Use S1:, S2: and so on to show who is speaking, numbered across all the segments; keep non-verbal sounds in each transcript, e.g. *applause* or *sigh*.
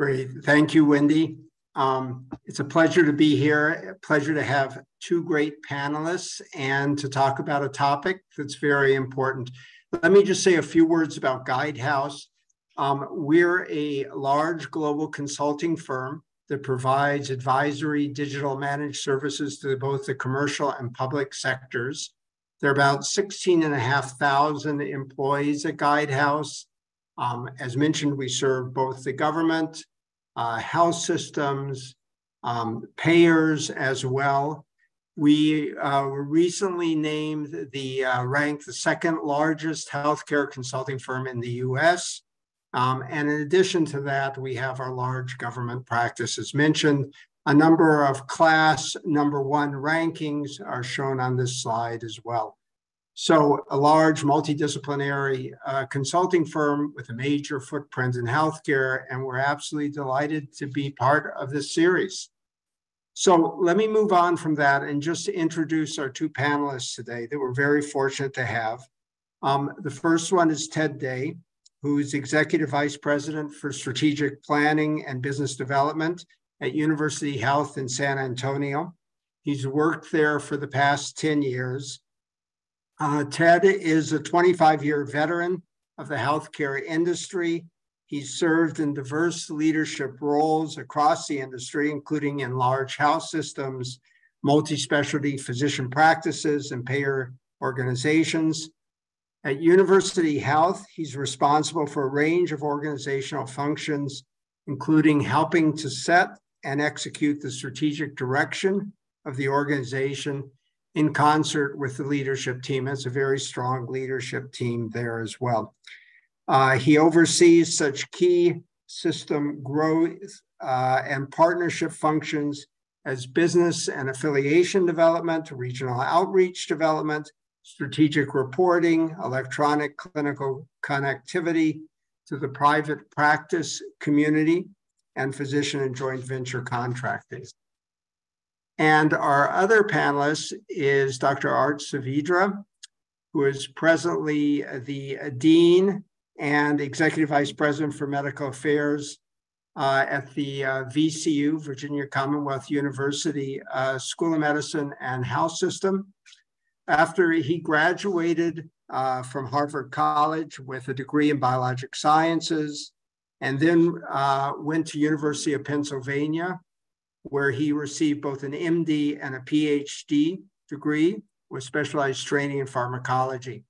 S1: Great. Thank you, Wendy. Um, it's a pleasure to be here, a pleasure to have two great panelists and to talk about a topic that's very important. Let me just say a few words about Guidehouse. Um, we're a large global consulting firm that provides advisory digital managed services to both the commercial and public sectors. There are about 16 and a half thousand employees at Guidehouse. Um, as mentioned, we serve both the government, uh, health systems, um, payers as well. We uh, were recently named the uh, ranked the second largest healthcare consulting firm in the US. Um, and in addition to that, we have our large government practice as mentioned. A number of KLAS number one rankings are shown on this slide as well. So a large multidisciplinary uh, consulting firm with a major footprint in healthcare, and we're absolutely delighted to be part of this series. So let me move on from that and just introduce our two panelists today that we're very fortunate to have. Um, the first one is Ted Day, who's Executive Vice President for Strategic Planning and Business Development at University Health in San Antonio. He's worked there for the past 10 years uh, Ted is a 25 year veteran of the healthcare industry. He's served in diverse leadership roles across the industry, including in large health systems, multi specialty physician practices, and payer organizations. At University Health, he's responsible for a range of organizational functions, including helping to set and execute the strategic direction of the organization in concert with the leadership team. It's a very strong leadership team there as well. Uh, he oversees such key system growth uh, and partnership functions as business and affiliation development, regional outreach development, strategic reporting, electronic clinical connectivity to the private practice community, and physician and joint venture contracting. And our other panelist is Dr. Art Saavedra, who is presently the Dean and Executive Vice President for Medical Affairs uh, at the uh, VCU, Virginia Commonwealth University uh, School of Medicine and Health System. After he graduated uh, from Harvard College with a degree in biologic sciences, and then uh, went to University of Pennsylvania where he received both an MD and a PhD degree with specialized training in pharmacology.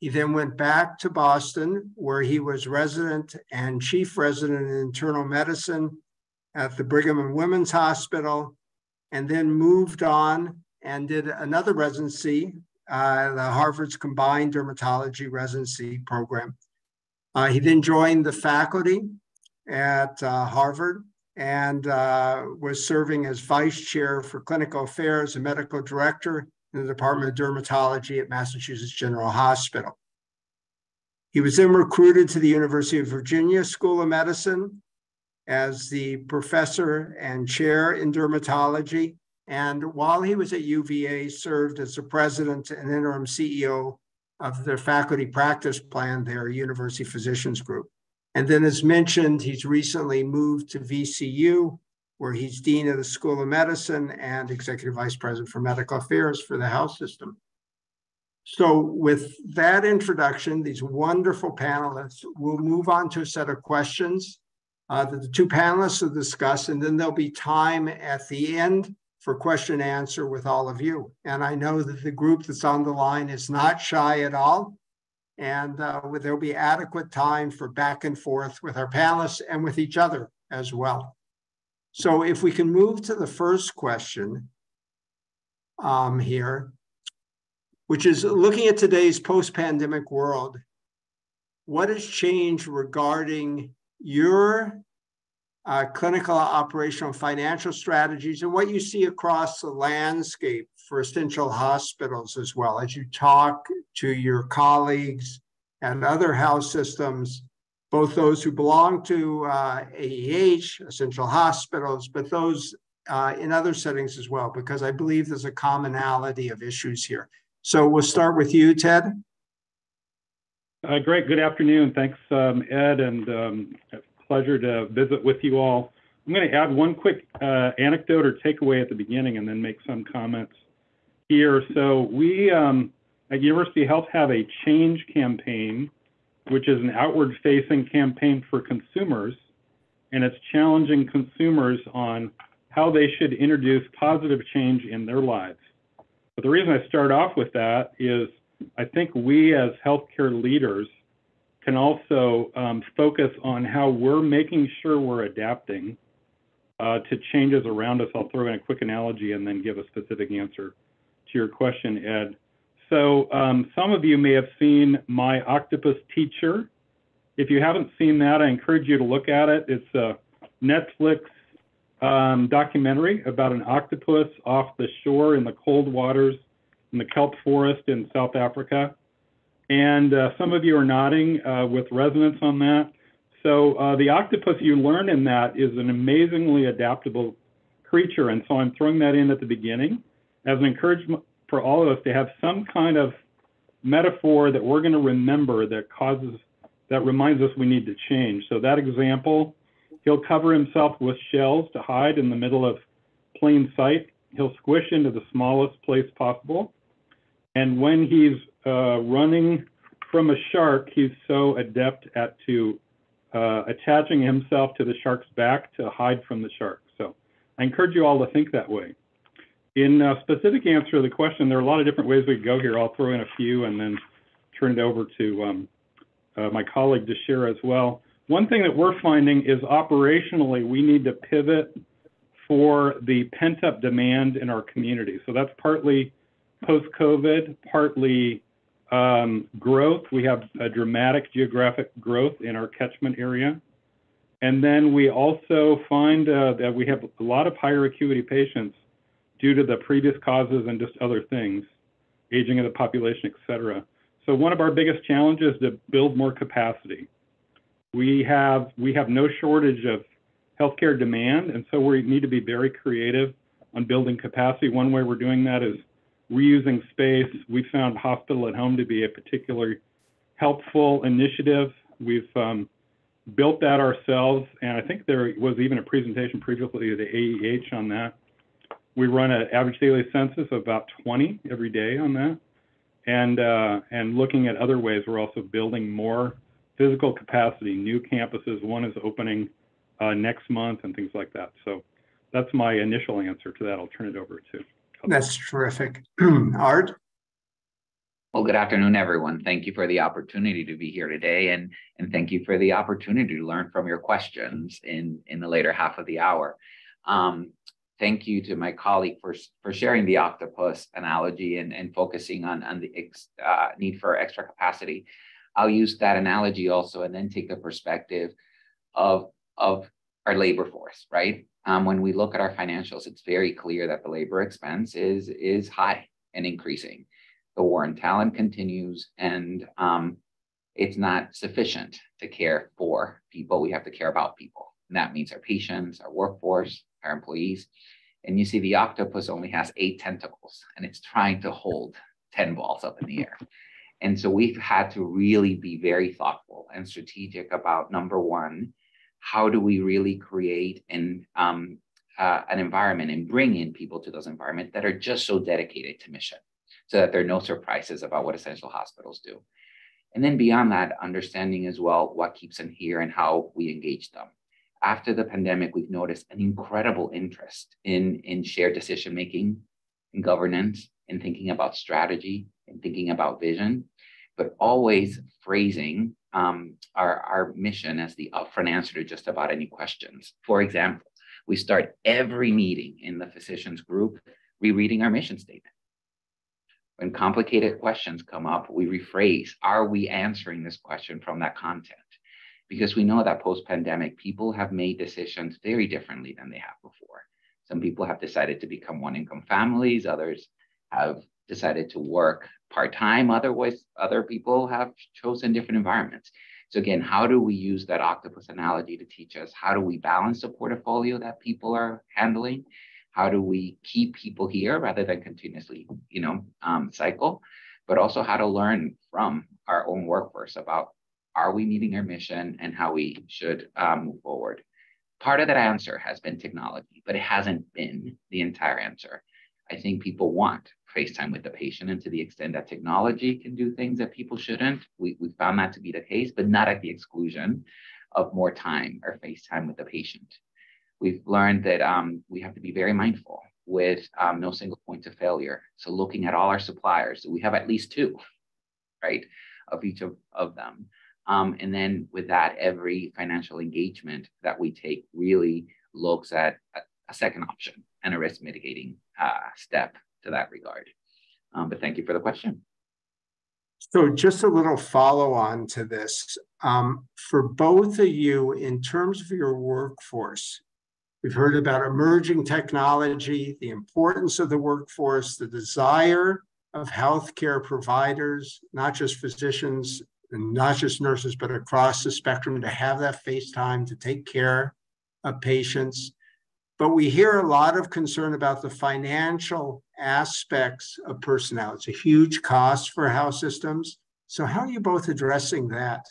S1: He then went back to Boston, where he was resident and chief resident in internal medicine at the Brigham and Women's Hospital, and then moved on and did another residency, uh, the Harvard's Combined Dermatology Residency Program. Uh, he then joined the faculty at uh, Harvard and uh, was serving as vice chair for clinical affairs and medical director in the Department of Dermatology at Massachusetts General Hospital. He was then recruited to the University of Virginia School of Medicine as the professor and chair in dermatology. And while he was at UVA, served as the president and interim CEO of their faculty practice plan, their University Physicians Group. And then, as mentioned, he's recently moved to VCU, where he's Dean of the School of Medicine and Executive Vice President for Medical Affairs for the health system. So, with that introduction, these wonderful panelists, we'll move on to a set of questions uh, that the two panelists will discuss, and then there'll be time at the end for question and answer with all of you. And I know that the group that's on the line is not shy at all and uh, there'll be adequate time for back and forth with our panelists and with each other as well. So if we can move to the first question um, here, which is looking at today's post-pandemic world, what has changed regarding your uh, clinical, operational, financial strategies, and what you see across the landscape for essential hospitals as well as you talk to your colleagues and other health systems, both those who belong to uh, AEH, essential hospitals, but those uh, in other settings as well, because I believe there's a commonality of issues here. So we'll start with you, Ted.
S2: Uh, great. Good afternoon. Thanks, um, Ed, and um, pleasure to visit with you all. I'm going to add one quick uh, anecdote or takeaway at the beginning and then make some comments here. So we um, at University Health have a change campaign, which is an outward-facing campaign for consumers, and it's challenging consumers on how they should introduce positive change in their lives. But the reason I start off with that is I think we as healthcare leaders can also um, focus on how we're making sure we're adapting uh, to changes around us. I'll throw in a quick analogy and then give a specific answer your question, Ed. So um, some of you may have seen My Octopus Teacher. If you haven't seen that, I encourage you to look at it. It's a Netflix um, documentary about an octopus off the shore in the cold waters in the kelp forest in South Africa. And uh, some of you are nodding uh, with resonance on that. So uh, the octopus you learn in that is an amazingly adaptable creature. And so I'm throwing that in at the beginning as an encouragement for all of us to have some kind of metaphor that we're going to remember that causes, that reminds us we need to change. So that example, he'll cover himself with shells to hide in the middle of plain sight. He'll squish into the smallest place possible. And when he's uh, running from a shark, he's so adept at to uh, attaching himself to the shark's back to hide from the shark. So I encourage you all to think that way. In a specific answer to the question, there are a lot of different ways we could go here. I'll throw in a few and then turn it over to um, uh, my colleague to share as well. One thing that we're finding is operationally, we need to pivot for the pent up demand in our community. So that's partly post COVID, partly um, growth. We have a dramatic geographic growth in our catchment area. And then we also find uh, that we have a lot of higher acuity patients due to the previous causes and just other things, aging of the population, et cetera. So one of our biggest challenges is to build more capacity. We have, we have no shortage of healthcare demand, and so we need to be very creative on building capacity. One way we're doing that is reusing space. We found hospital at home to be a particularly helpful initiative. We've um, built that ourselves, and I think there was even a presentation previously to the AEH on that. We run an average daily census of about 20 every day on that. And, uh, and looking at other ways, we're also building more physical capacity, new campuses. One is opening uh, next month and things like that. So that's my initial answer to that. I'll turn it over to.
S1: That's terrific. *clears throat* Art?
S3: Well, good afternoon, everyone. Thank you for the opportunity to be here today, and, and thank you for the opportunity to learn from your questions in, in the later half of the hour. Um, thank you to my colleague for, for sharing the octopus analogy and, and focusing on, on the ex, uh, need for extra capacity. I'll use that analogy also and then take the perspective of, of our labor force, right? Um, when we look at our financials, it's very clear that the labor expense is, is high and increasing. The war on talent continues and um, it's not sufficient to care for people. We have to care about people. And that means our patients, our workforce, our employees. And you see the octopus only has eight tentacles and it's trying to hold 10 balls up in the air. And so we've had to really be very thoughtful and strategic about number one, how do we really create an, um, uh, an environment and bring in people to those environments that are just so dedicated to mission so that there are no surprises about what essential hospitals do. And then beyond that, understanding as well what keeps them here and how we engage them after the pandemic, we've noticed an incredible interest in, in shared decision making, in governance, in thinking about strategy, and thinking about vision, but always phrasing um, our, our mission as the upfront answer to just about any questions. For example, we start every meeting in the physicians group rereading our mission statement. When complicated questions come up, we rephrase, are we answering this question from that content? Because we know that post pandemic, people have made decisions very differently than they have before. Some people have decided to become one income families, others have decided to work part time, otherwise, other people have chosen different environments. So, again, how do we use that octopus analogy to teach us how do we balance the portfolio that people are handling? How do we keep people here rather than continuously, you know, um, cycle? But also how to learn from our own workforce about are we meeting our mission and how we should um, move forward. Part of that answer has been technology, but it hasn't been the entire answer. I think people want FaceTime with the patient, and to the extent that technology can do things that people shouldn't, we, we found that to be the case, but not at the exclusion of more time or FaceTime with the patient. We've learned that um, we have to be very mindful with um, no single point of failure. So looking at all our suppliers, we have at least two, right, of each of, of them. Um, and then with that, every financial engagement that we take really looks at a, a second option and a risk mitigating uh, step to that regard. Um, but thank you for the question.
S1: So just a little follow on to this. Um, for both of you, in terms of your workforce, we've heard about emerging technology, the importance of the workforce, the desire of healthcare providers, not just physicians and not just nurses, but across the spectrum to have that face time to take care of patients. But we hear a lot of concern about the financial aspects of personnel. It's a huge cost for health systems. So, how are you both addressing that?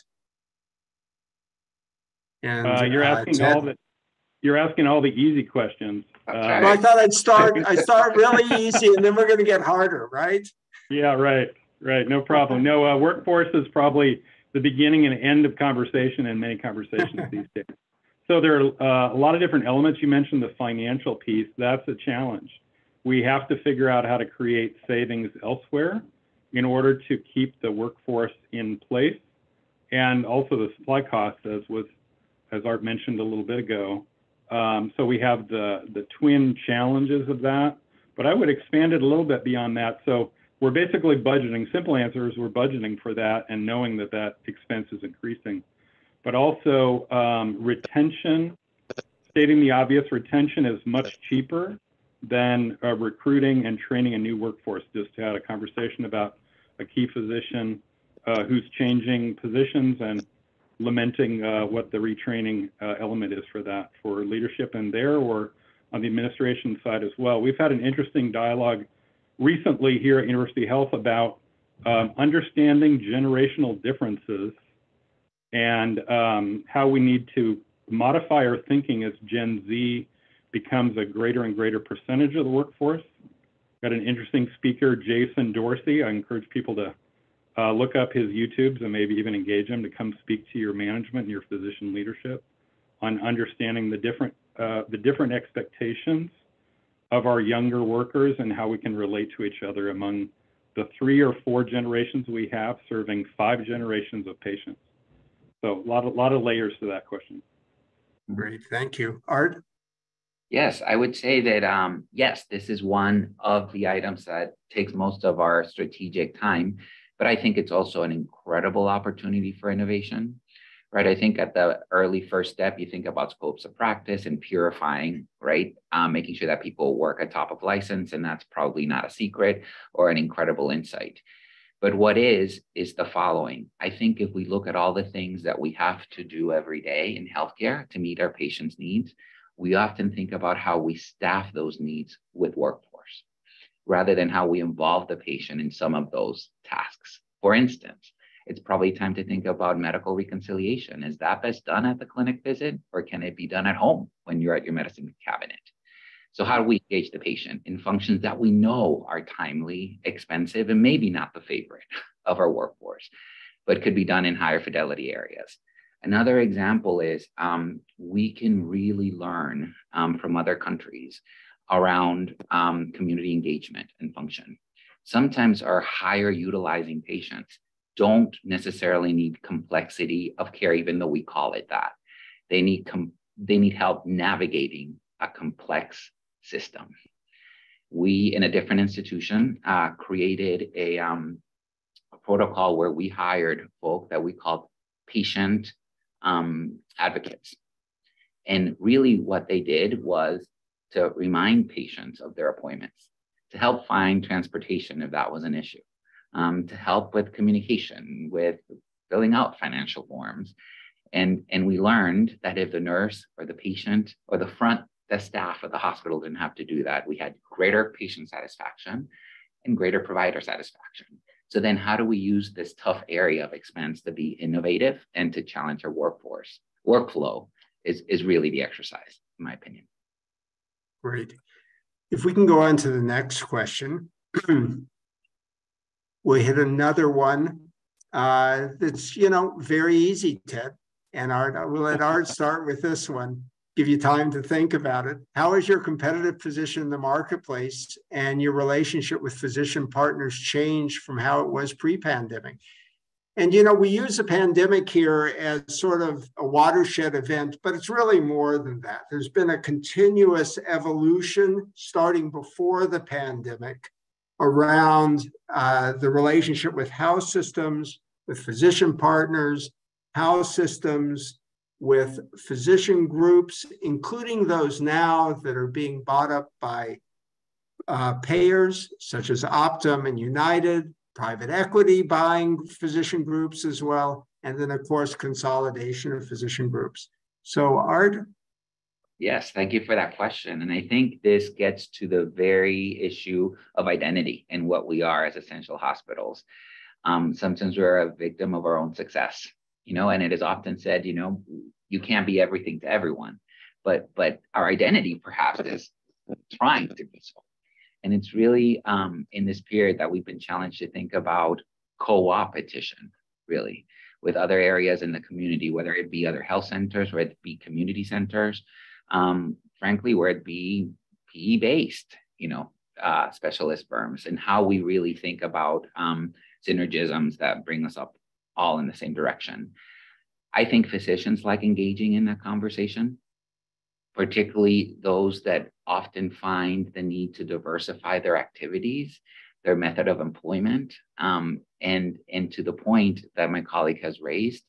S2: And uh, you're uh, asking all the you're asking all the easy questions.
S1: Uh, well, I thought I'd start. *laughs* I start really easy, and then we're going to get harder, right?
S2: Yeah, right, right. No problem. No, uh, workforce is probably the beginning and end of conversation in many conversations *laughs* these days. So there are uh, a lot of different elements. You mentioned the financial piece. That's a challenge. We have to figure out how to create savings elsewhere in order to keep the workforce in place, and also the supply costs, as was as Art mentioned a little bit ago. Um, so we have the the twin challenges of that. But I would expand it a little bit beyond that. So we're basically budgeting. Simple answer is we're budgeting for that and knowing that that expense is increasing but also um, retention. Stating the obvious, retention is much cheaper than uh, recruiting and training a new workforce. Just had a conversation about a key physician uh, who's changing positions and lamenting uh, what the retraining element is for that, for leadership in there or on the administration side as well. We've had an interesting dialogue recently here at University Health about um, understanding generational differences and um, how we need to modify our thinking as Gen Z becomes a greater and greater percentage of the workforce. Got an interesting speaker, Jason Dorsey. I encourage people to uh, look up his YouTubes and maybe even engage him to come speak to your management and your physician leadership on understanding the different uh, the different expectations of our younger workers and how we can relate to each other among the three or four generations we have serving five generations of patients. So a lot of, lot of layers to that question.
S1: Great, thank you. Art?
S3: Yes, I would say that, um, yes, this is one of the items that takes most of our strategic time, but I think it's also an incredible opportunity for innovation, right? I think at the early first step, you think about scopes of practice and purifying, right? Um, making sure that people work at top of license, and that's probably not a secret or an incredible insight. But what is, is the following. I think if we look at all the things that we have to do every day in healthcare to meet our patients' needs, we often think about how we staff those needs with workforce rather than how we involve the patient in some of those tasks. For instance, it's probably time to think about medical reconciliation. Is that best done at the clinic visit or can it be done at home when you're at your medicine cabinet? So how do we engage the patient in functions that we know are timely, expensive, and maybe not the favorite of our workforce, but could be done in higher fidelity areas? Another example is um, we can really learn um, from other countries around um, community engagement and function. Sometimes our higher utilizing patients don't necessarily need complexity of care, even though we call it that. They need com- they need help navigating a complex system. We, in a different institution, uh, created a, um, a, protocol where we hired folk that we called patient um, advocates. And really, what they did was to remind patients of their appointments, to help find transportation if that was an issue, um, to help with communication, with filling out financial forms. And, and we learned that if the nurse or the patient or the front the staff of the hospital didn't have to do that. We had greater patient satisfaction and greater provider satisfaction. So then how do we use this tough area of expense to be innovative and to challenge our workforce? Workflow is, is really the exercise, in my opinion.
S1: Great. If we can go on to the next question, *clears throat* we'll hit another one uh, that's, you know, very easy, Ted. And Art, we'll let Art *laughs* start with this one give you time to think about it. How has your competitive position in the marketplace and your relationship with physician partners changed from how it was pre pandemic? And, you know, we use the pandemic here as sort of a watershed event, but it's really more than that. There's been a continuous evolution starting before the pandemic around uh, the relationship with health systems, with physician partners, health systems, with physician groups, including those now that are being bought up by uh, payers such as Optum and United, private equity buying physician groups as well, and then, of course, consolidation of physician groups. So, Art?
S3: Yes, thank you for that question. And I think this gets to the very issue of identity and what we are as essential hospitals. Um, sometimes we're a victim of our own success you know, and it is often said, you know, you can't be everything to everyone, but but our identity perhaps is trying to be so. And it's really um, in this period that we've been challenged to think about co-opetition, really, with other areas in the community, whether it be other health centers, whether it be community centers, um, frankly, where it be PE-based, you know, uh, specialist firms, and how we really think about um, synergisms that bring us up all in the same direction. I think physicians like engaging in that conversation, particularly those that often find the need to diversify their activities, their method of employment, um, and and to the point that my colleague has raised.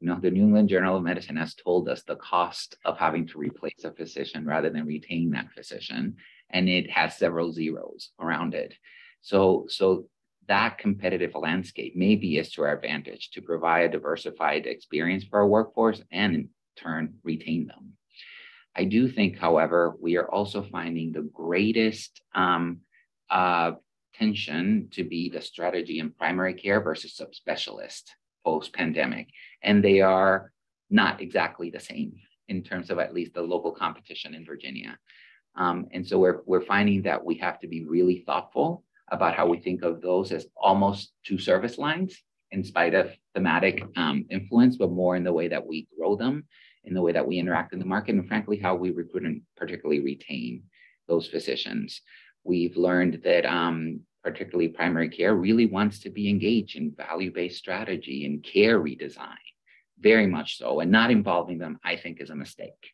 S3: You know, the New England Journal of Medicine has told us the cost of having to replace a physician rather than retain that physician, and it has several zeros around it. So, so that competitive landscape maybe is to our advantage to provide a diversified experience for our workforce and in turn retain them. I do think, however, we are also finding the greatest um, uh, tension to be the strategy in primary care versus subspecialist post pandemic. And they are not exactly the same in terms of at least the local competition in Virginia. Um, and so we're, we're finding that we have to be really thoughtful about how we think of those as almost two service lines in spite of thematic um, influence, but more in the way that we grow them, in the way that we interact in the market, and frankly, how we recruit and particularly retain those physicians. We've learned that um, particularly primary care really wants to be engaged in value-based strategy and care redesign, very much so, and not involving them, I think, is a mistake.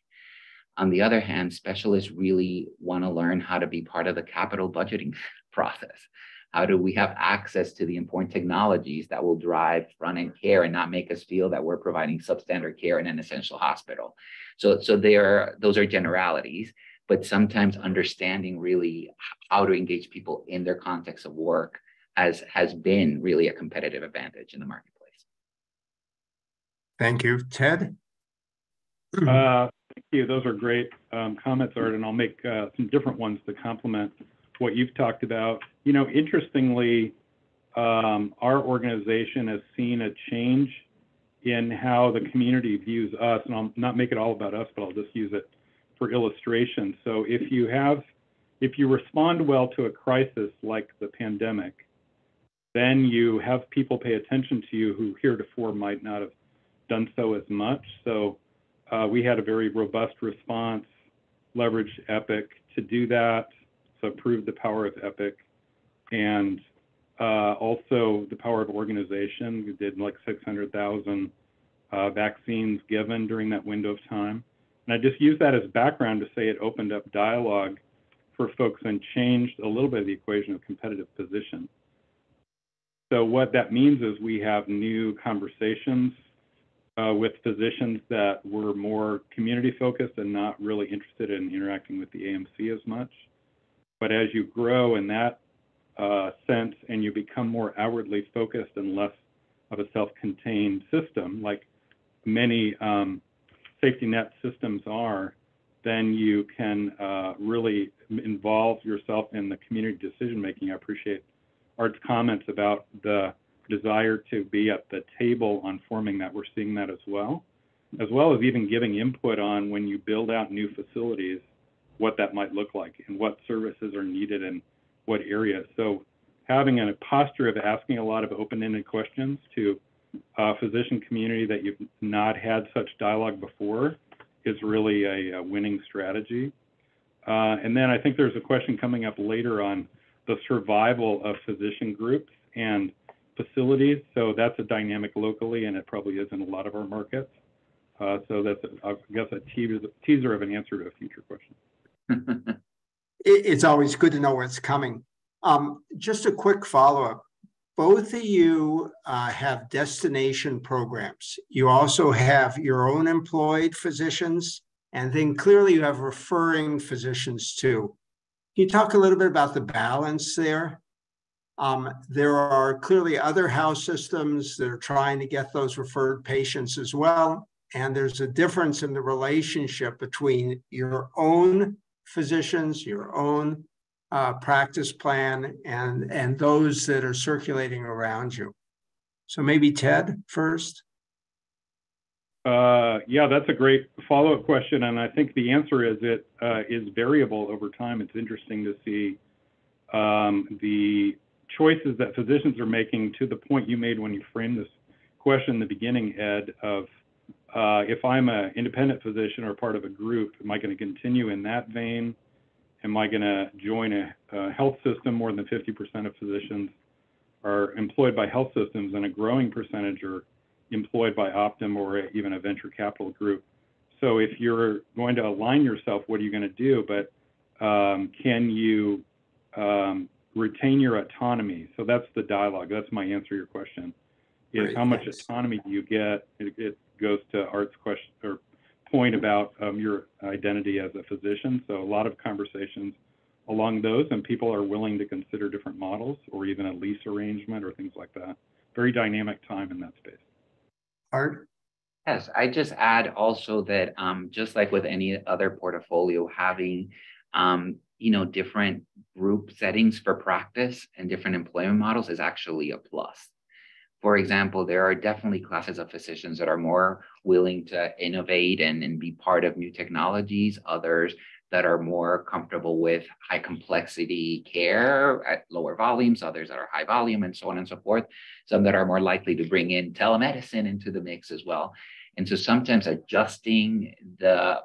S3: On the other hand, specialists really want to learn how to be part of the capital budgeting *laughs* process? How do we have access to the important technologies that will drive front end care and not make us feel that we're providing substandard care in an essential hospital? So, so there, those are generalities, but sometimes understanding really how to engage people in their context of work has, has been really a competitive advantage in the marketplace.
S1: Thank you. Ted?
S2: Uh, thank you. Those are great um, comments, Art, and I'll make uh, some different ones to complement what you've talked about. You know, interestingly, um, our organization has seen a change in how the community views us, and I'll not make it all about us, but I'll just use it for illustration. So if you have, if you respond well to a crisis like the pandemic, then you have people pay attention to you who heretofore might not have done so as much. So uh, we had a very robust response, leveraged Epic to do that so prove the power of Epic and uh, also the power of organization. We did like 600,000 uh, vaccines given during that window of time. And I just use that as background to say it opened up dialogue for folks and changed a little bit of the equation of competitive position. So what that means is we have new conversations uh, with physicians that were more community focused and not really interested in interacting with the AMC as much. But as you grow in that uh, sense and you become more outwardly focused and less of a self-contained system, like many um, safety net systems are, then you can uh, really involve yourself in the community decision making. I appreciate Art's comments about the desire to be at the table on forming that. We're seeing that as well, as well as even giving input on when you build out new facilities, what that might look like and what services are needed in what areas. So having a posture of asking a lot of open-ended questions to a physician community that you've not had such dialogue before is really a, a winning strategy. Uh, and then I think there's a question coming up later on the survival of physician groups and facilities. So that's a dynamic locally, and it probably is in a lot of our markets. Uh, so that's, a, I guess, a teaser, teaser of an answer to a future question. *laughs*
S1: it's always good to know what's coming. Um, just a quick follow up. Both of you uh, have destination programs. You also have your own employed physicians, and then clearly you have referring physicians too. Can you talk a little bit about the balance there? Um, there are clearly other house systems that are trying to get those referred patients as well. And there's a difference in the relationship between your own physicians, your own uh, practice plan, and, and those that are circulating around you. So maybe Ted first.
S2: Uh, yeah, that's a great follow-up question, and I think the answer is it uh, is variable over time. It's interesting to see um, the choices that physicians are making to the point you made when you framed this question in the beginning, Ed, of uh, if I'm an independent physician or part of a group, am I going to continue in that vein? Am I going to join a, a, health system? More than 50% of physicians are employed by health systems, and a growing percentage are employed by Optum or even a venture capital group. So if you're going to align yourself, what are you going to do? But um, can you um, retain your autonomy? So that's the dialogue. That's my answer to your question. Is Great, how much thanks. autonomy do you get? It, it, goes to Art's question or point about um, your identity as a physician. So a lot of conversations along those, and people are willing to consider different models or even a lease arrangement or things like that. Very dynamic time in that space.
S1: Art?
S3: Yes, I just add also that um, just like with any other portfolio, having um, you know different group settings for practice and different employment models is actually a plus. For example, there are definitely classes of physicians that are more willing to innovate and, and be part of new technologies, others that are more comfortable with high complexity care at lower volumes, others that are high volume, and so on and so forth. Some that are more likely to bring in telemedicine into the mix as well. And so sometimes adjusting the,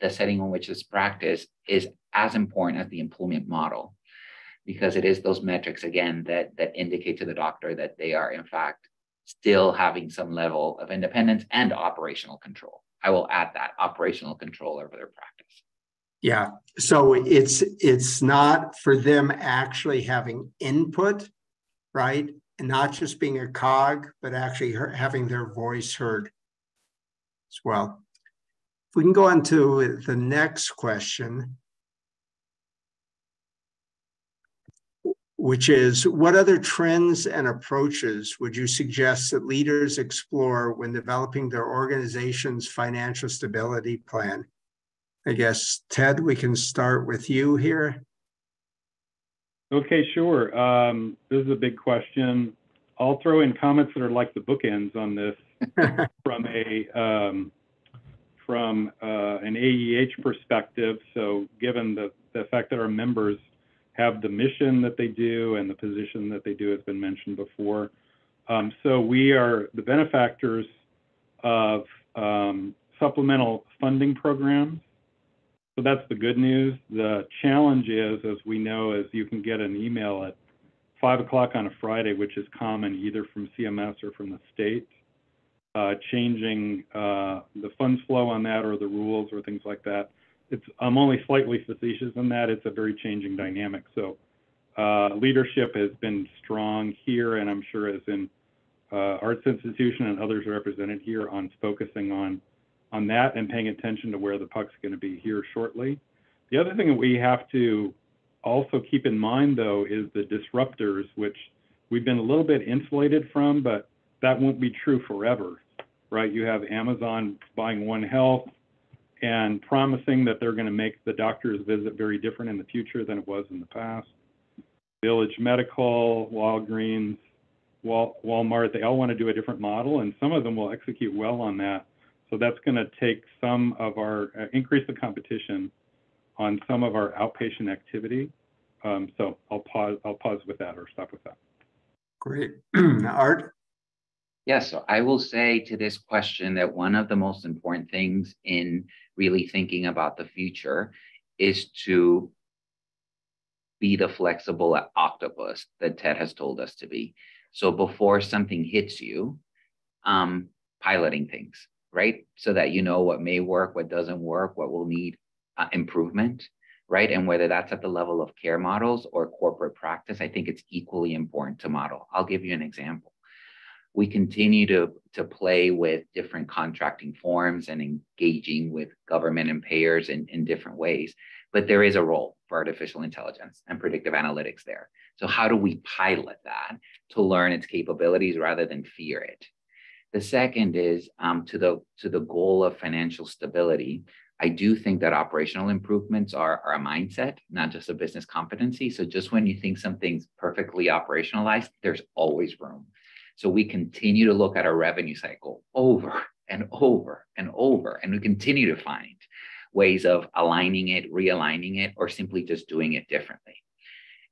S3: the setting in which this practice is as important as the employment model, because it is those metrics again that that indicate to the doctor that they are in fact still having some level of independence and operational control. I will add that operational control over their practice.
S1: Yeah. So it's it's not for them actually having input, right? And not just being a cog, but actually having their voice heard as well. If we can go on to the next question, which is what other trends and approaches would you suggest that leaders explore when developing their organization's financial stability plan? I guess, Ted, we can start with you here.
S2: Okay, sure. Um, this is a big question. I'll throw in comments that are like the bookends on this *laughs* from a um, from uh, an AEH perspective. So, given the, the fact that our members have the mission that they do and the position that they do has been mentioned before. Um, so we are the benefactors of um, supplemental funding programs so that's the good news. The challenge is, as we know, is you can get an email at five o'clock on a Friday, which is common either from CMS or from the state, uh, changing uh, the funds flow on that or the rules or things like that. It's I'm only slightly facetious in that it's a very changing dynamic. So uh, leadership has been strong here, and I'm sure as in uh, Arts Institution and others are represented here on focusing on on that and paying attention to where the puck's going to be here shortly. The other thing that we have to also keep in mind, though, is the disruptors, which we've been a little bit insulated from, but that won't be true forever, right? You have Amazon buying One Health and promising that they're going to make the doctor's visit very different in the future than it was in the past. Village Medical, Walgreens, Wal- Walmart, they all want to do a different model, and some of them will execute well on that. So that's going to take some of our, uh, increase the competition on some of our outpatient activity. Um, so I'll pause, I'll pause with that or stop with that.
S1: Great. *clears throat* Art?
S3: Yes, so I will say to this question that one of the most important things in really thinking about the future is to be the flexible octopus that Ted has told us to be. So before something hits you, um, piloting things, right? So that you know what may work, what doesn't work, what will need uh, improvement, right? And whether that's at the level of care models or corporate practice, I think it's equally important to model. I'll give you an example. We continue to, to play with different contracting forms and engaging with government and payers in, in different ways, but there is a role for artificial intelligence and predictive analytics there. So how do we pilot that to learn its capabilities rather than fear it? The second is um, to the to the goal of financial stability. I do think that operational improvements are, are a mindset, not just a business competency. So just when you think something's perfectly operationalized, there's always room. So we continue to look at our revenue cycle over and over and over, and we continue to find ways of aligning it, realigning it, or simply just doing it differently.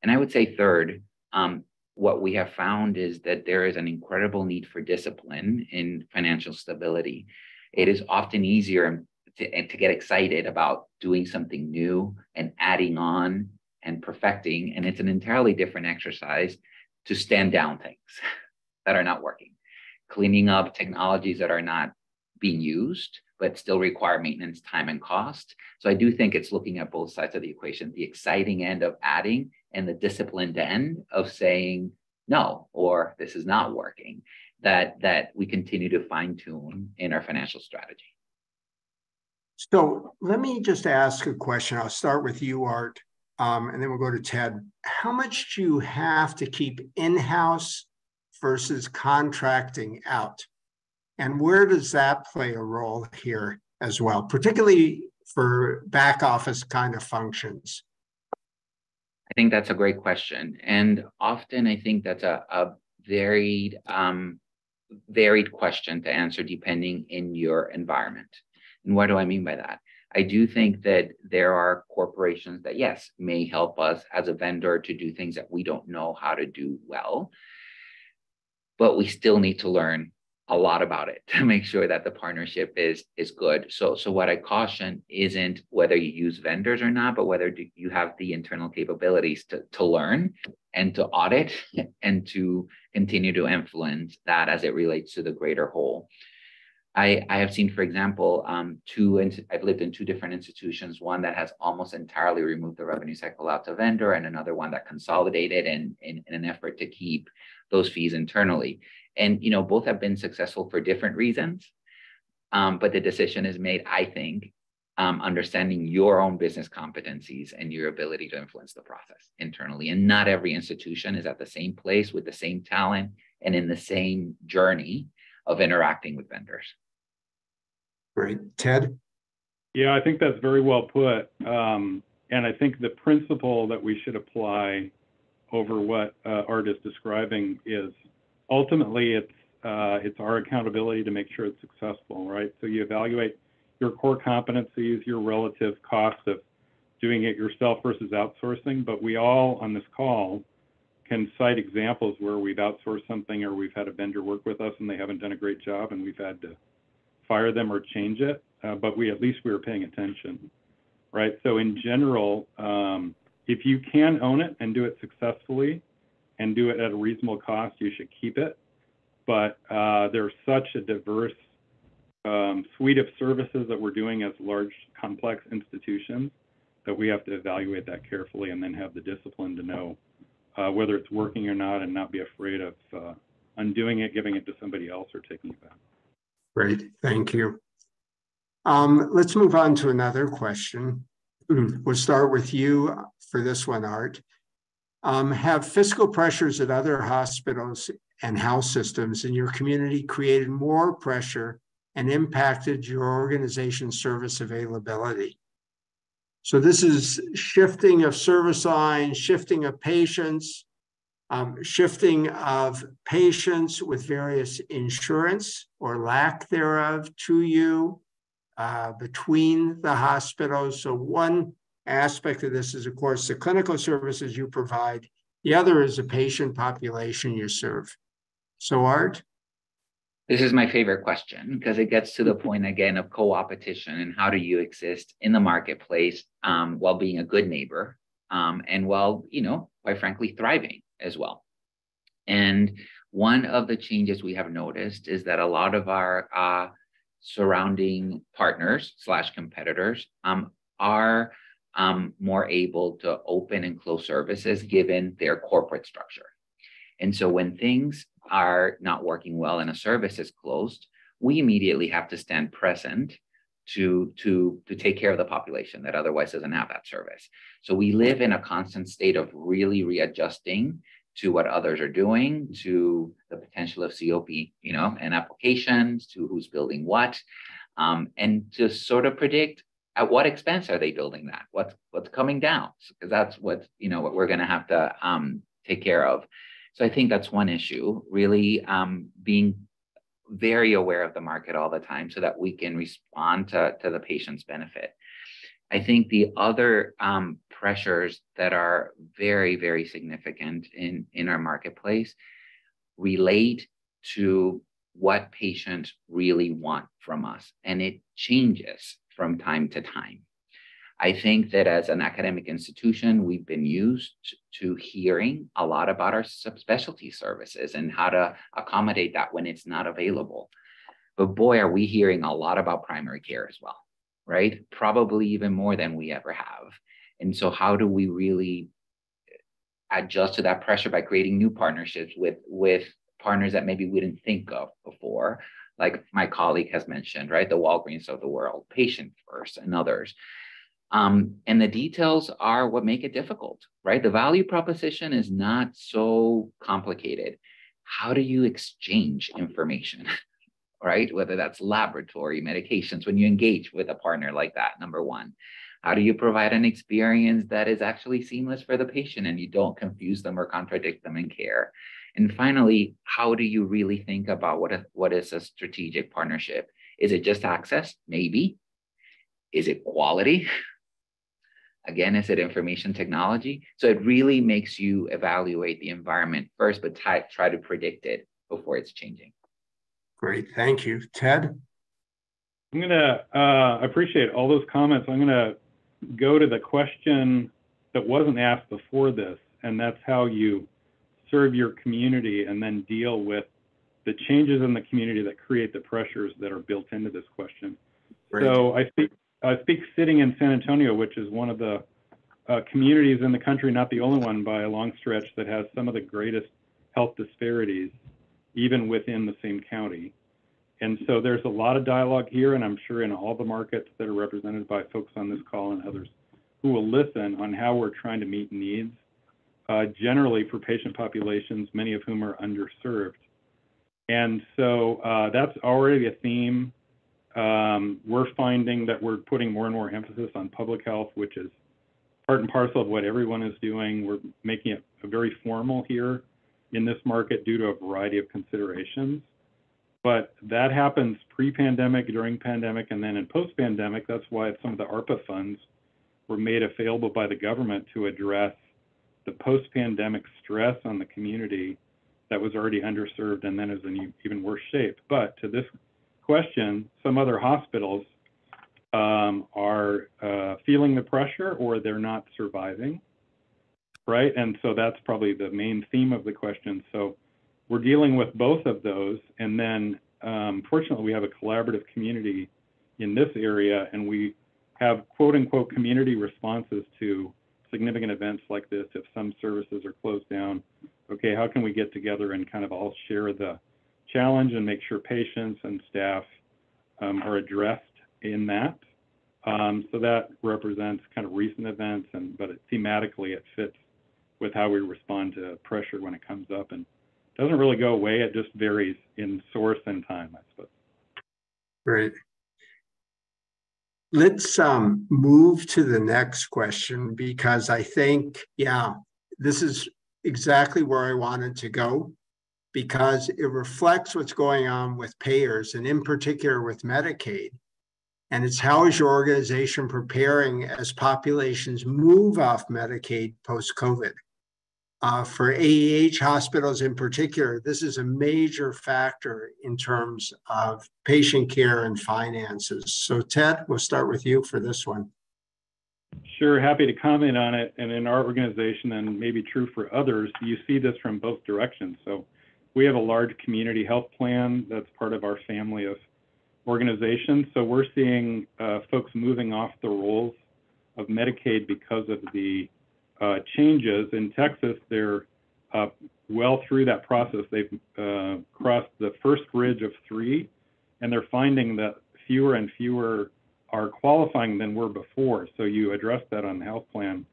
S3: And I would say third, um, what we have found is that there is an incredible need for discipline in financial stability. It is often easier to, to get excited about doing something new and adding on and perfecting. And it's an entirely different exercise to stand down things *laughs* that are not working, cleaning up technologies that are not being used, but still require maintenance, time, and cost. So I do think it's looking at both sides of the equation the exciting end of adding and the disciplined end of saying no or this is not working that that we continue to fine tune in our financial strategy.
S1: So let me just ask a question. I'll start with you art um, and then we'll go to ted. How much do you have to keep in-house versus contracting out and where does that play a role here as well particularly for back office kind of functions
S3: I think that's a great question. And often I think that's a, a varied, um, varied question to answer depending in your environment. And what do I mean by that? I do think that there are corporations that, yes, may help us as a vendor to do things that we don't know how to do well. But we still need to learn a lot about it *laughs* to make sure that the partnership is is good. So so what I caution isn't whether you use vendors or not, but whether you have the internal capabilities to to learn and to audit *laughs* and to continue to influence that as it relates to the greater whole. I, I have seen, for example, um, two. I've lived in two different institutions. One that has almost entirely removed the revenue cycle out to vendor, and another one that consolidated in, in, in an effort to keep those fees internally. And you know both have been successful for different reasons um, but the decision is made i think um, understanding your own business competencies and your ability to influence the process internally. And not every institution is at the same place with the same talent and in the same journey of interacting with vendors.
S1: Great. Ted?
S2: Yeah i think that's very well put. Um, and i think the principle that we should apply over what uh, art is describing is ultimately it's uh, it's our accountability to make sure it's successful, right? So you evaluate your core competencies, your relative cost of doing it yourself versus outsourcing. But we all on this call can cite examples where we've outsourced something or we've had a vendor work with us and they haven't done a great job and we've had to fire them or change it. Uh, but we at least we were paying attention, right? So in general, um, if you can own it and do it successfully, and do it at a reasonable cost, you should keep it. But uh, there's such a diverse um, suite of services that we're doing as large, complex institutions that we have to evaluate that carefully and then have the discipline to know uh, whether it's working or not and not be afraid of uh, undoing it, giving it to somebody else, or taking it back.
S1: Great, thank you. Um, let's move on to another question. We'll start with you for this one, Art. Um, have fiscal pressures at other hospitals and health systems in your community created more pressure and impacted your organization's service availability? So this is shifting of service lines, shifting of patients, um, shifting of patients with various insurance or lack thereof to you uh, between the hospitals. So one aspect of this is, of course, the clinical services you provide. The other is the patient population you serve. So Art?
S3: This is my favorite question because it gets to the point again of co-opetition and how do you exist in the marketplace um, while being a good neighbor um, and while, you know, quite frankly, thriving as well. And one of the changes we have noticed is that a lot of our uh, surrounding partners slash competitors um, are um, more able to open and close services given their corporate structure. And so when things are not working well and a service is closed, we immediately have to stand present to, to, to take care of the population that otherwise doesn't have that service. So we live in a constant state of really readjusting to what others are doing, to the potential of COP, you know, and applications, to who's building what, um, and to sort of predict at what expense are they building that? What's what's coming down? Because that's what you know what we're going to have to um, take care of. So I think that's one issue, really um, being very aware of the market all the time so that we can respond to, to the patient's benefit. I think the other um, pressures that are very, very significant in, in our marketplace relate to what patients really want from us, and it changes from time to time. I think that as an academic institution, we've been used to hearing a lot about our subspecialty services and how to accommodate that when it's not available. But boy, are we hearing a lot about primary care as well, right? Probably even more than we ever have. And so, how do we really adjust to that pressure by creating new partnerships with, with partners that maybe we didn't think of before? Like my colleague has mentioned, right? The Walgreens of the world, Patient First, and others. Um, and the details are what make it difficult, right? The value proposition is not so complicated. How do you exchange information, *laughs* right? Whether that's laboratory medications, when you engage with a partner like that, number one. How do you provide an experience that is actually seamless for the patient and you don't confuse them or contradict them in care? And finally, how do you really think about what, a, what is a strategic partnership? Is it just access? Maybe. Is it quality? *laughs* Again, is it information technology? So it really makes you evaluate the environment first, but try, try to predict it before it's changing.
S1: Great, thank you. Ted?
S2: I'm gonna, uh, appreciate all those comments. I'm gonna go to the question that wasn't asked before this, and that's how you serve your community and then deal with the changes in the community that create the pressures that are built into this question. Great. So I think I speak sitting in San Antonio, which is one of the uh, communities in the country, not the only one by a long stretch, that has some of the greatest health disparities, even within the same county. And so there's a lot of dialogue here, and I'm sure in all the markets that are represented by folks on this call and others who will listen on how we're trying to meet needs, uh, generally for patient populations, many of whom are underserved. And so uh, that's already a theme um, we're finding that we're putting more and more emphasis on public health, which is part and parcel of what everyone is doing. We're making it very formal here in this market due to a variety of considerations. But that happens pre-pandemic, during pandemic, and then in post-pandemic. That's why some of the ARPA funds were made available by the government to address the post-pandemic stress on the community that was already underserved and then is in even worse shape. But to this question, some other hospitals um, are uh, feeling the pressure or they're not surviving, right? And so that's probably the main theme of the question. So we're dealing with both of those. And then um, fortunately, we have a collaborative community in this area and we have quote unquote community responses to significant events like this. If some services are closed down, okay, how can we get together and kind of all share the challenge and make sure patients and staff um, are addressed in that. Um, so that represents kind of recent events, and but it, thematically it fits with how we respond to pressure when it comes up, and doesn't really go away. It just varies in source and time, I suppose.
S1: Great. let's um, move to the next question because I think, yeah, this is exactly where I wanted to go because it reflects what's going on with payers and in particular with Medicaid. And it's how is your organization preparing as populations move off Medicaid post COVID? Uh, for AEH hospitals in particular, this is a major factor in terms of patient care and finances. So, Ted, we'll start with you for this one.
S2: Sure, happy to comment on it. And in our organization, and maybe true for others, you see this from both directions. So, we have a large community health plan that's part of our family of organizations. So, we're seeing uh, folks moving off the rolls of Medicaid because of the uh, changes. In Texas, they're uh, well through that process. They've uh, crossed the first ridge of three, and they're finding that fewer and fewer are qualifying than were before. So you address that on the health plan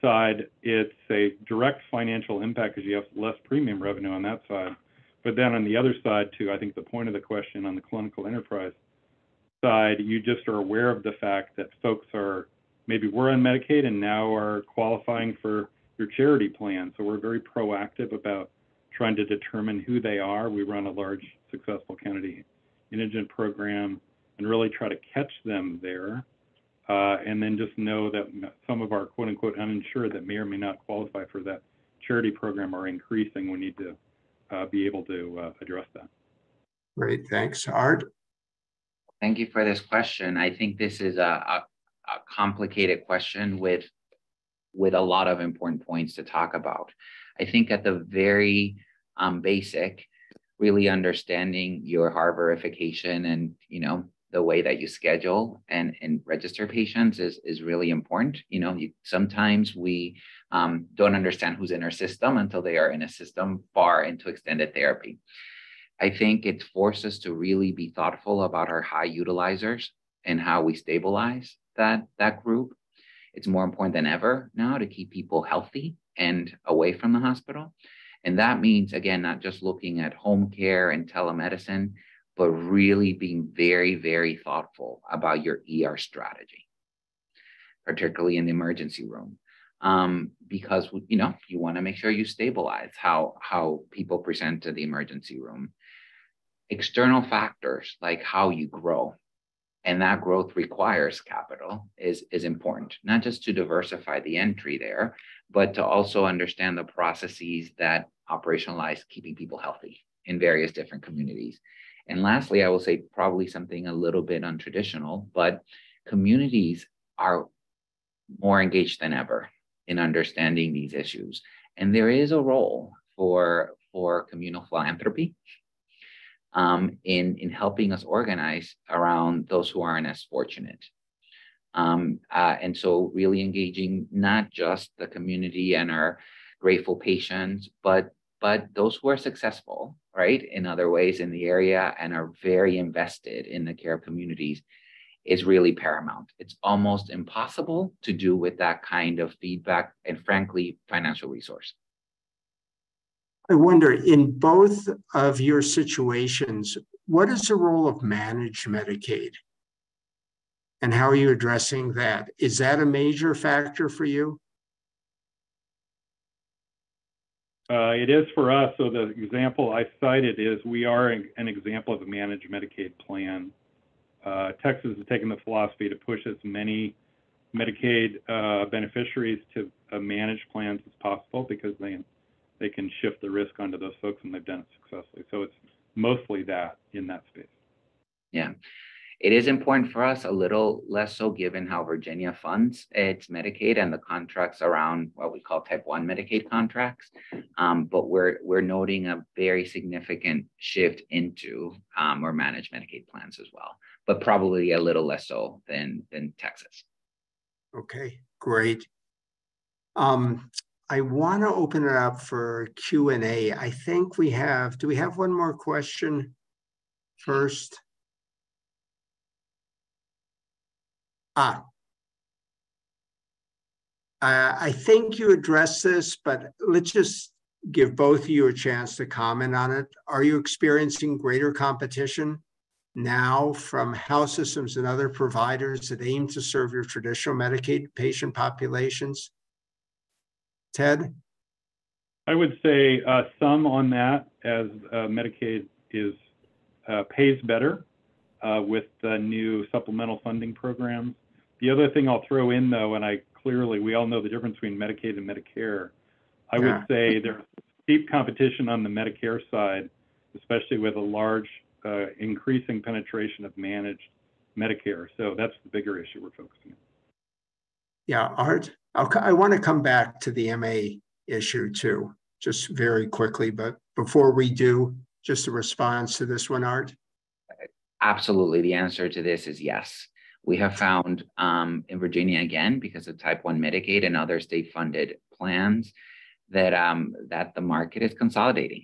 S2: side. It's a direct financial impact because you have less premium revenue on that side. But then on the other side, too, I think the point of the question on the clinical enterprise side, you just are aware of the fact that folks are maybe were on Medicaid and now are qualifying for your charity plan. So we're very proactive about trying to determine who they are. We run a large successful county indigent program and really try to catch them there. Uh, and then just know that some of our quote unquote uninsured that may or may not qualify for that charity program are increasing. We need to uh, be able to uh, address that.
S1: Great, thanks. Art?
S3: Thank you for this question. I think this is a, a a complicated question with with a lot of important points to talk about. I think at the very um, basic, really understanding your HAR verification and you know the way that you schedule and, and register patients is, is really important. You know, you, sometimes we um, don't understand who's in our system until they are in a system far into extended therapy. I think it forces us to really be thoughtful about our high utilizers and how we stabilize that that group. It's more important than ever now to keep people healthy and away from the hospital. And that means, again, not just looking at home care and telemedicine, but really being very, very thoughtful about your ER strategy, particularly in the emergency room. Um, because you know you want to make sure you stabilize how how people present to the emergency room. External factors like how you grow, and that growth requires capital is, is important, not just to diversify the entry there, but to also understand the processes that operationalize keeping people healthy in various different communities. And lastly, I will say probably something a little bit untraditional, but communities are more engaged than ever in understanding these issues. And there is a role for, for communal philanthropy um, in, in helping us organize around those who aren't as fortunate. Um, uh, and so really engaging not just the community and our grateful patients, but but those who are successful, right, in other ways in the area and are very invested in the care of communities is really paramount. It's almost impossible to do with that kind of feedback and frankly, financial resource.
S1: I wonder, in both of your situations, what is the role of managed Medicaid? And how are you addressing that? Is that a major factor for you?
S2: Uh, it is for us. So the example I cited is we are an example of a managed Medicaid plan. Uh, Texas has taken the philosophy to push as many Medicaid uh, beneficiaries to uh, managed plans as possible because they they can shift the risk onto those folks and they've done it successfully. So it's mostly that in that space.
S3: Yeah. It is important for us, a little less so given how Virginia funds its Medicaid and the contracts around what we call type 1 Medicaid contracts. Um, but we're, we're noting a very significant shift into um, more managed Medicaid plans as well, but probably a little less so than, than Texas.
S1: Okay, great. Um, I want to open it up for Q&A. I think we have, do we have one more question first? Ah, uh, I think you addressed this, but let's just give both of you a chance to comment on it. Are you experiencing greater competition now from health systems and other providers that aim to serve your traditional Medicaid patient populations? Ted?
S2: I would say uh, some on that as uh, Medicaid is uh, pays better uh, with the new supplemental funding programs. The other thing I'll throw in though, and I clearly we all know the difference between Medicaid and Medicare. I yeah. would say there's deep competition on the Medicare side, especially with a large uh, increasing penetration of managed Medicare. So that's the bigger issue we're focusing on.
S1: Yeah, Art, I'll, I want to come back to the MA issue too, just very quickly. But before we do, just a response to this one, Art.
S3: Absolutely. The answer to this is yes. We have found um, in Virginia again, because of Type 1 Medicaid and other state-funded plans, that um, that the market is consolidating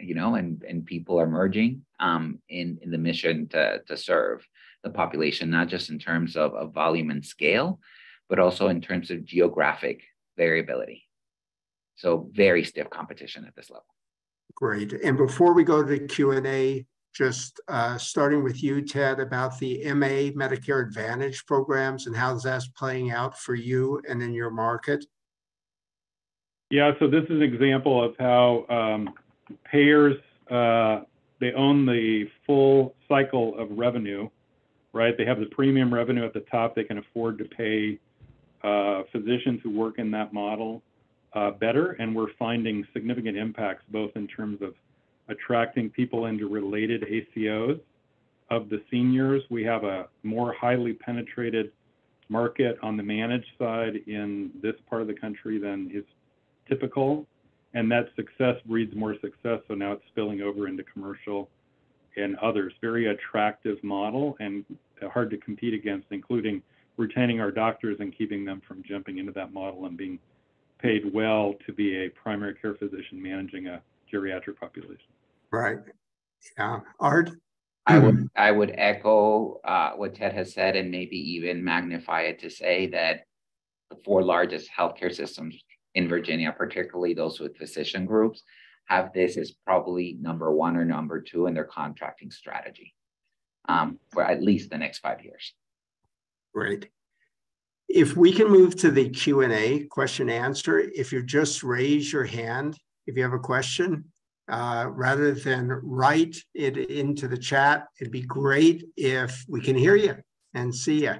S3: you know, and, and people are merging um, in, in the mission to, to serve the population, not just in terms of, of volume and scale, but also in terms of geographic variability. So very stiff competition at this level.
S1: Great. And before we go to Q&A, just uh, starting with you, Ted, about the MA Medicare Advantage programs and how that's playing out for you and in your market.
S2: Yeah, so this is an example of how um, payers uh, they own the full cycle of revenue, right? They have the premium revenue at the top. They can afford to pay uh, physicians who work in that model uh, better, and we're finding significant impacts both in terms of attracting people into related ACOs of the seniors. We have a more highly penetrated market on the managed side in this part of the country than is typical and that success breeds more success. So now it's spilling over into commercial and others. Very attractive model and hard to compete against, including retaining our doctors and keeping them from jumping into that model and being paid well to be a primary care physician managing a geriatric population.
S1: Right. Yeah. Art?
S3: I would I would echo uh, what Ted has said and maybe even magnify it to say that the four largest healthcare systems in Virginia, particularly those with physician groups, have this as probably number one or number two in their contracting strategy um, for at least the next five years.
S1: Great. If we can move to the Q&A, question answer, if you just raise your hand, if you have a question, uh, rather than write it into the chat, it'd be great if we can hear you and see you.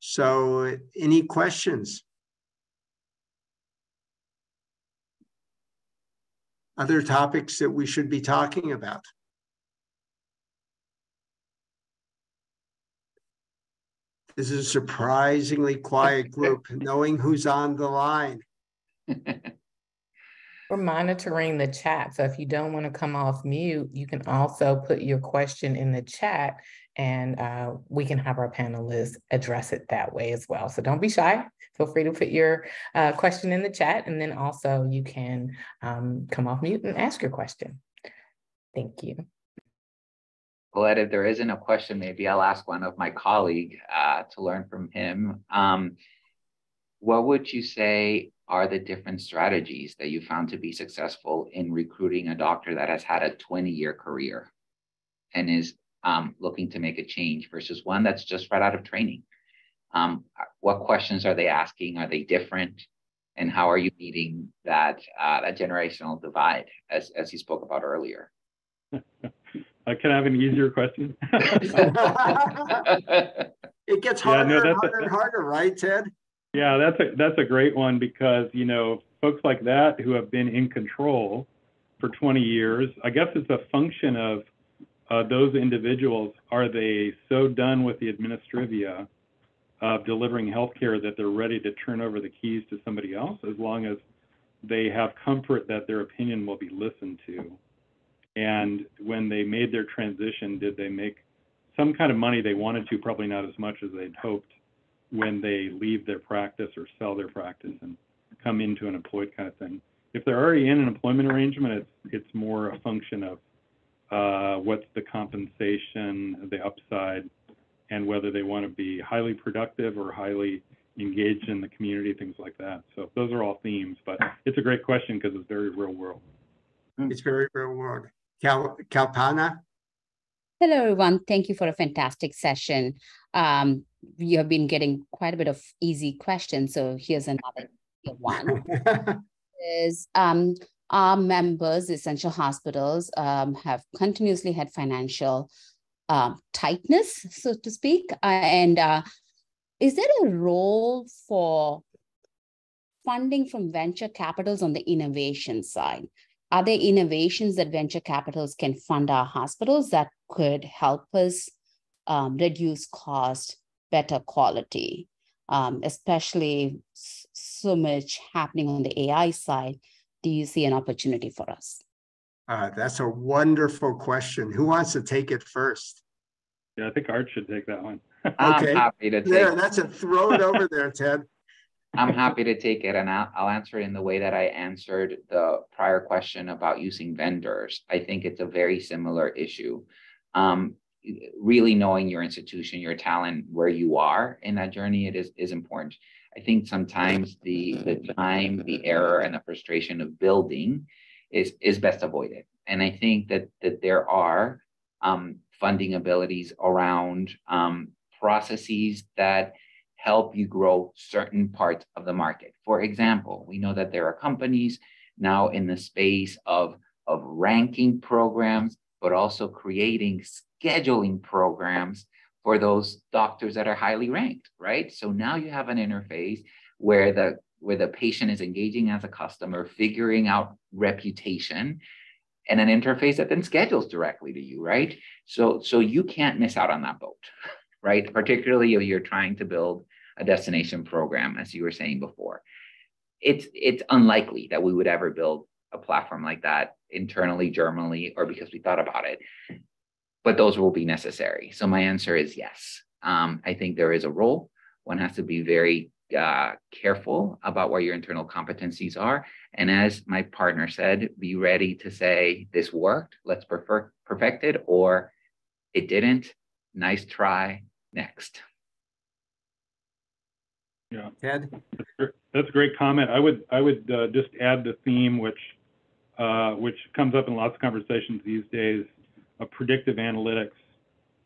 S1: So any questions? other topics that we should be talking about? This is a surprisingly quiet *laughs* group, knowing who's on the line. *laughs*
S4: We're monitoring the chat. So if you don't want to come off mute, you can also put your question in the chat and uh, we can have our panelists address it that way as well. So don't be shy. Feel free to put your uh, question in the chat and then also you can um, come off mute and ask your question. Thank you.
S3: Well, Ed, if there isn't a question, maybe I'll ask one of my colleague uh, to learn from him. Um, what would you say are the different strategies that you found to be successful in recruiting a doctor that has had a 20 year career and is um, looking to make a change versus one that's just right out of training? Um, what questions are they asking? Are they different? And how are you meeting that uh, that generational divide, as as you spoke about earlier? *laughs*
S2: uh, can I have an easier question? *laughs* *laughs*
S1: it gets harder yeah, no, and harder a, and harder, right, Ted?
S2: Yeah, that's a that's a great one because you know folks like that who have been in control for 20 years. I guess it's a function of uh, those individuals. Are they so done with the administrivia of delivering healthcare that they're ready to turn over the keys to somebody else, as long as they have comfort that their opinion will be listened to? And when they made their transition, did they make some kind of money they wanted to? Probably not as much as they'd hoped when they leave their practice or sell their practice and come into an employed kind of thing. If they're already in an employment arrangement, it's it's more a function of uh, what's the compensation, the upside, and whether they want to be highly productive or highly engaged in the community, things like that. So those are all themes, but it's a great question because it's very real world.
S1: It's very real world. Cal, Kalpana?
S5: Hello, everyone. Thank you for a fantastic session. Um, you have been getting quite a bit of easy questions, so here's another one. *laughs* is um, our members, essential hospitals, um, have continuously had financial uh, tightness, so to speak. Uh, and uh, is there a role for funding from venture capitals on the innovation side? Are there innovations that venture capitals can fund our hospitals that could help us um, reduce cost, better quality, um, especially so much happening on the AI side? Do you see an opportunity for us?
S1: Uh, that's a wonderful question. Who wants to take it first?
S2: Yeah, I think Art should take that one.
S1: Okay.
S3: I'm happy to take
S1: There, that's a Throw it over there, Ted.
S3: I'm happy to take it and I'll, I'll answer it in the way that I answered the prior question about using vendors. I think it's a very similar issue. Um, really knowing your institution, your talent, where you are in that journey, it is, is important. I think sometimes the, the time, the error and the frustration of building is, is best avoided. And I think that, that there are um, funding abilities around um, processes that help you grow certain parts of the market. For example, we know that there are companies now in the space of, of ranking programs, but also creating scheduling programs for those doctors that are highly ranked, right? So now you have an interface where the where the patient is engaging as a customer, figuring out reputation, and an interface that then schedules directly to you, right? So so you can't miss out on that boat, *laughs* right? Particularly if you're trying to build a destination program, as you were saying before. It's it's unlikely that we would ever build a platform like that internally, Germany, or because we thought about it. But those will be necessary. So my answer is yes. Um, I think there is a role. One has to be very uh, careful about where your internal competencies are. And as my partner said, be ready to say, this worked, let's prefer, perfect it, or it didn't, nice try, next.
S2: Yeah,
S1: Ted?
S2: that's a great comment. I would I would uh, just add the theme, which uh, which comes up in lots of conversations these days, of predictive analytics,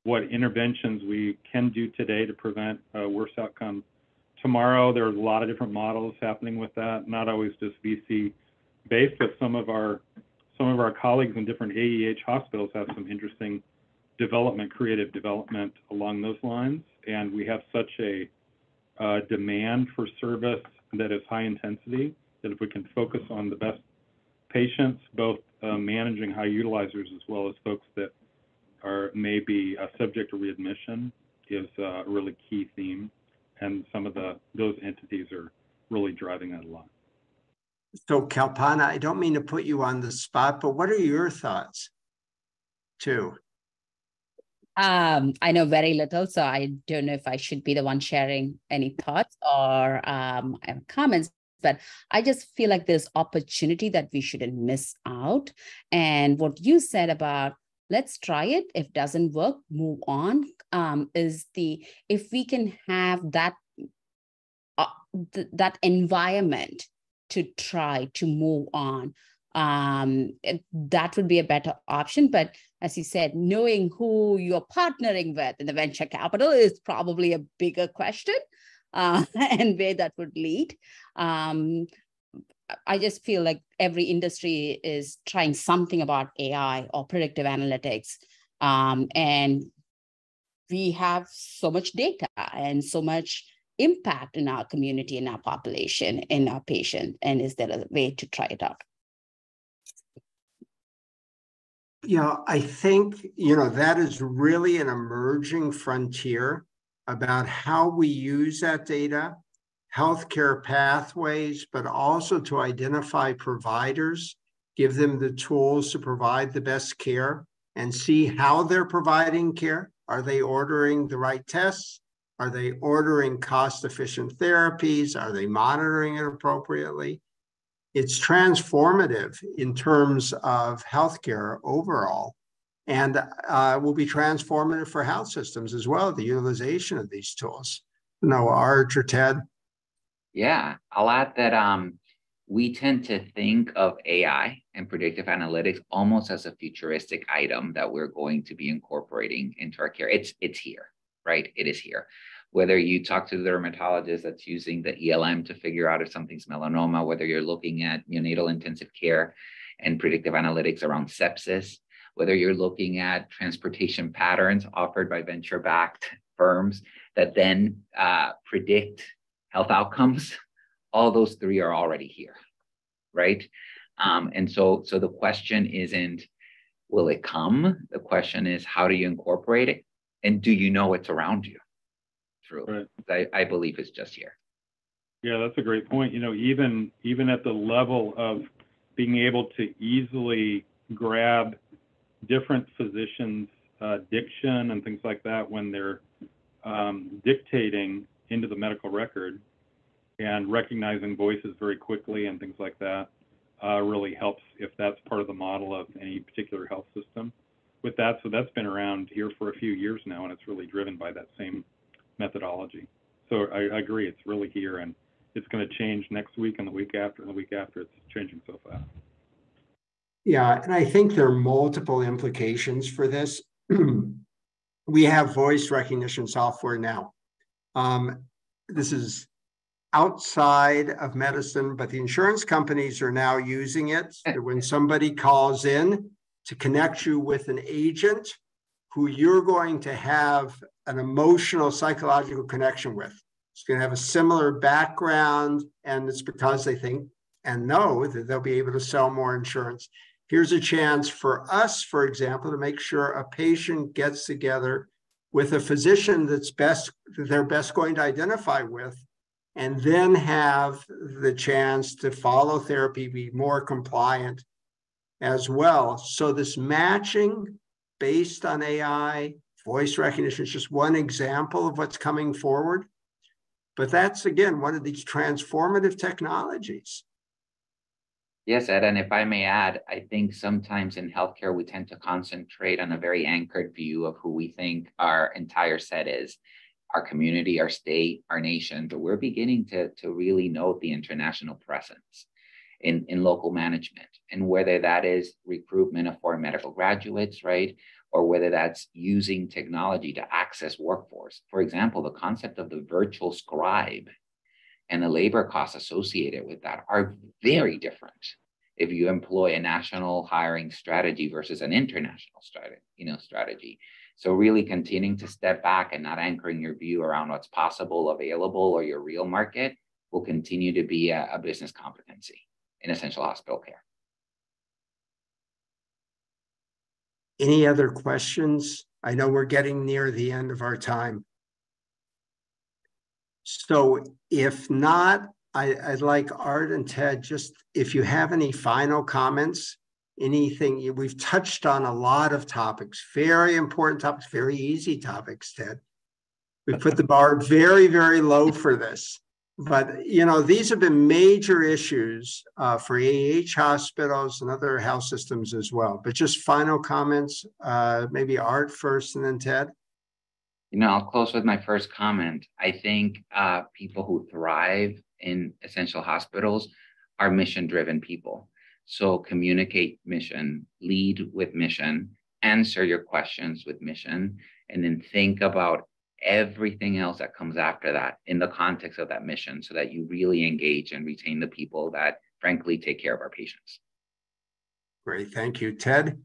S2: what interventions we can do today to prevent uh, worse outcome tomorrow. There's a lot of different models happening with that, not always just VC based, but some of our some of our colleagues in different AEH hospitals have some interesting development, creative development along those lines. And we have such a uh, demand for service that is high intensity, that if we can focus on the best patients, both uh, managing high utilizers as well as folks that are maybe uh, subject to readmission is a really key theme. And some of the those entities are really driving that a lot.
S1: So Kalpana, I don't mean to put you on the spot, but what are your thoughts too?
S5: Um, I know very little, so I don't know if I should be the one sharing any thoughts or um, comments. But I just feel like there's opportunity that we shouldn't miss out. And what you said about let's try it. If doesn't work, move on. Um, is the if we can have that uh, th- that environment to try to move on um, that would be a better option. But as you said, knowing who you're partnering with in the venture capital is probably a bigger question *laughs* uh, and where that would lead. Um, I just feel like every industry is trying something about AI or predictive analytics. Um, and we have so much data and so much impact in our community, in our population, in our patient. And is there a way to try it out?
S1: Yeah, I think, you know, that is really an emerging frontier about how we use that data, healthcare pathways, but also to identify providers, give them the tools to provide the best care and see how they're providing care. Are they ordering the right tests? Are they ordering cost efficient therapies? Are they monitoring it appropriately? It's transformative in terms of healthcare overall and uh, will be transformative for health systems as well, the utilization of these tools. No, Art or Ted?
S3: Yeah, I'll add that um, we tend to think of AI and predictive analytics almost as a futuristic item that we're going to be incorporating into our care. It's it's here, right? It is here. Whether you talk to the dermatologist that's using the ELM to figure out if something's melanoma, whether you're looking at neonatal intensive care and predictive analytics around sepsis, whether you're looking at transportation patterns offered by venture-backed firms that then uh, predict health outcomes *laughs* all those three are already here, right? Um, and so, so the question isn't, will it come? The question is, how do you incorporate it? And do you know it's around you? Through, right. I, I believe it's just here.
S2: Yeah, that's a great point. You know, even even at the level of being able to easily grab different physicians' uh, diction and things like that when they're um, dictating into the medical record, and recognizing voices very quickly and things like that uh, really helps if that's part of the model of any particular health system with that. So that's been around here for a few years now, and it's really driven by that same methodology. So I, I agree, it's really here, and it's going to change next week and the week after and the week after. It's changing so fast.
S1: Yeah, and I think there are multiple implications for this. *clears throat* we have voice recognition software now. Um, this is outside of medicine, but the insurance companies are now using it. *laughs* when somebody calls in to connect you with an agent who you're going to have an emotional, psychological connection with. It's going to have a similar background, and it's because they think and know that they'll be able to sell more insurance. Here's a chance for us, for example, to make sure a patient gets together with a physician that's best that they're best going to identify with and then have the chance to follow therapy, be more compliant as well. So, this matching based on AI, voice recognition is just one example of what's coming forward. But that's again one of these transformative technologies.
S3: Yes, Ed, and if I may add, I think sometimes in healthcare we tend to concentrate on a very anchored view of who we think our entire set is our community, our state, our nation, but we're beginning to, to really note the international presence in, in local management and whether that is recruitment of foreign medical graduates, right? Or whether that's using technology to access workforce. For example, the concept of the virtual scribe and the labor costs associated with that are very different if you employ a national hiring strategy versus an international strategy, you know, strategy. So really continuing to step back and not anchoring your view around what's possible, available, or your real market will continue to be a, a business competency in essential hospital care.
S1: Any other questions? I know we're getting near the end of our time. So if not, I, would like Art and Ted, just if you have any final comments, anything we've touched on a lot of topics very important topics very easy topics ted we put the bar very very low for this but you know these have been major issues uh, for ah hospitals and other health systems as well. But just final comments uh, maybe art first and then ted?
S3: You know i'll close with my first comment. I think uh, people who thrive in essential hospitals are mission driven people. So communicate mission, lead with mission, answer your questions with mission, and then think about everything else that comes after that in the context of that mission so that you really engage and retain the people that frankly take care of our patients.
S1: Great. Thank you. Ted?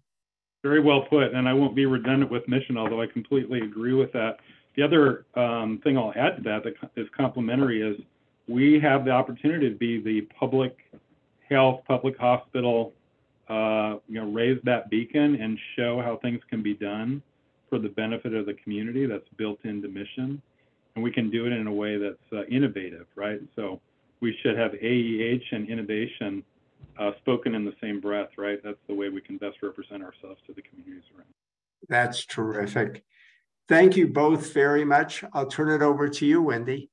S2: Very well put. And I won't be redundant with mission, although I completely agree with that. The other um, thing I'll add to that that is complementary is we have the opportunity to be the public health, public hospital, uh, you know, raise that beacon and show how things can be done for the benefit of the community that's built into mission. And we can do it in a way that's uh, innovative, right? So we should have AEH and innovation uh, spoken in the same breath, right? That's the way we can best represent ourselves to the communities around.
S1: That's terrific. Thank you both very much. I'll turn it over to you, Wendy.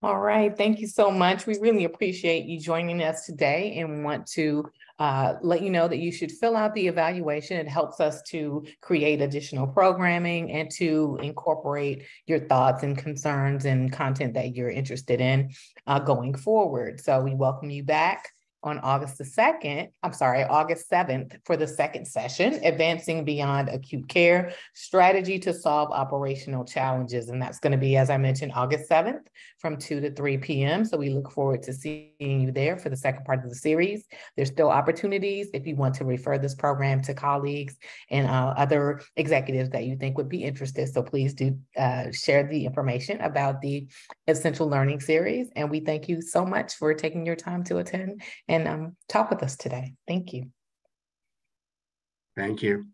S4: All right. Thank you so much. We really appreciate you joining us today and want to uh, let you know that you should fill out the evaluation. It helps us to create additional programming and to incorporate your thoughts and concerns and content that you're interested in uh, going forward. So we welcome you back on August the 2nd, I'm sorry, August 7th for the second session, Advancing Beyond Acute Care Strategy to Solve Operational Challenges. And that's going to be, as I mentioned, August 7th from 2 to 3 p.m. So we look forward to seeing you there for the second part of the series. There's still opportunities if you want to refer this program to colleagues and uh, other executives that you think would be interested. So please do uh, share the information about the Essential Learning Series. And we thank you so much for taking your time to attend and um, talk with us today. Thank you.
S1: Thank you.